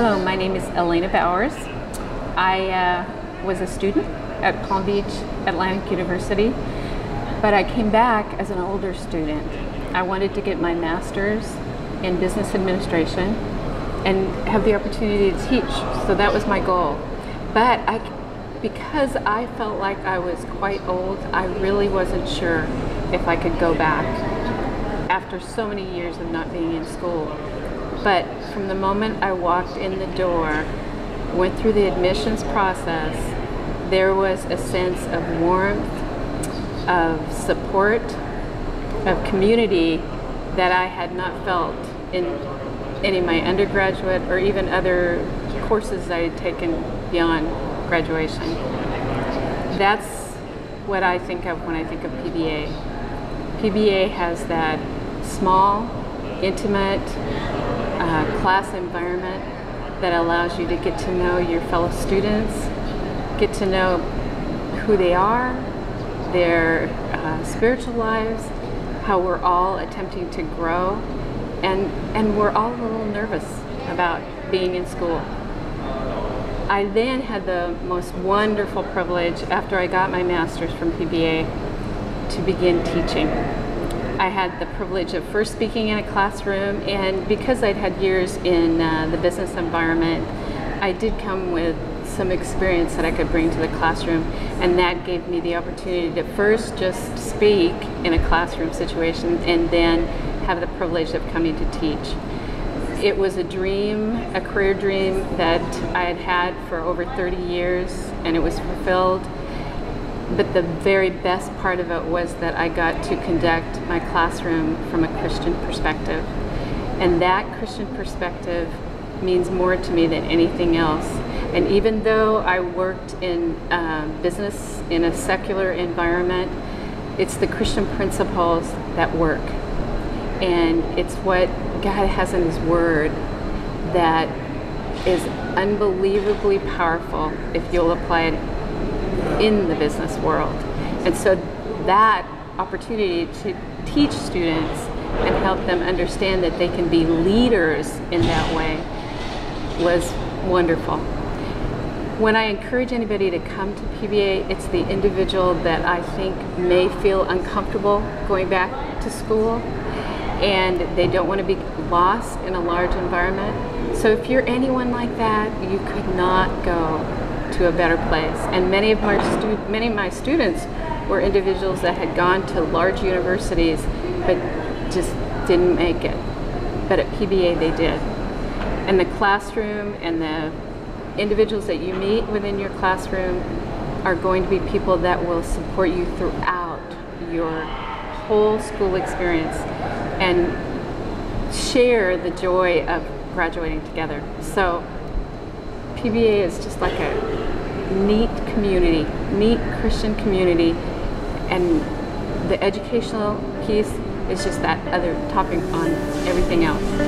Hello, my name is Elena Bowers. I uh, was a student at Palm Beach Atlantic University, but I came back as an older student. I wanted to get my master's in business administration and have the opportunity to teach, so that was my goal. But I, because I felt like I was quite old, I really wasn't sure if I could go back after so many years of not being in school. But from the moment I walked in the door, went through the admissions process, there was a sense of warmth, of support, of community that I had not felt in any of my undergraduate or even other courses I had taken beyond graduation. That's what I think of when I think of PBA. PBA has that small, intimate, uh, class environment that allows you to get to know your fellow students, get to know who they are, their uh, spiritual lives, how we're all attempting to grow, and, and we're all a little nervous about being in school. I then had the most wonderful privilege after I got my master's from PBA to begin teaching. I had the privilege of first speaking in a classroom, and because I'd had years in uh, the business environment, I did come with some experience that I could bring to the classroom, and that gave me the opportunity to first just speak in a classroom situation and then have the privilege of coming to teach. It was a dream, a career dream that I had had for over 30 years, and it was fulfilled but the very best part of it was that I got to conduct my classroom from a Christian perspective. And that Christian perspective means more to me than anything else. And even though I worked in uh, business in a secular environment, it's the Christian principles that work. And it's what God has in His Word that is unbelievably powerful if you'll apply it in the business world. And so that opportunity to teach students and help them understand that they can be leaders in that way was wonderful. When I encourage anybody to come to PBA, it's the individual that I think may feel uncomfortable going back to school and they don't want to be lost in a large environment. So if you're anyone like that, you could not go to a better place. And many of my many of my students were individuals that had gone to large universities but just didn't make it. But at PBA they did. And the classroom and the individuals that you meet within your classroom are going to be people that will support you throughout your whole school experience and share the joy of graduating together. So PBA is just like a neat community, neat Christian community, and the educational piece is just that other topping on everything else.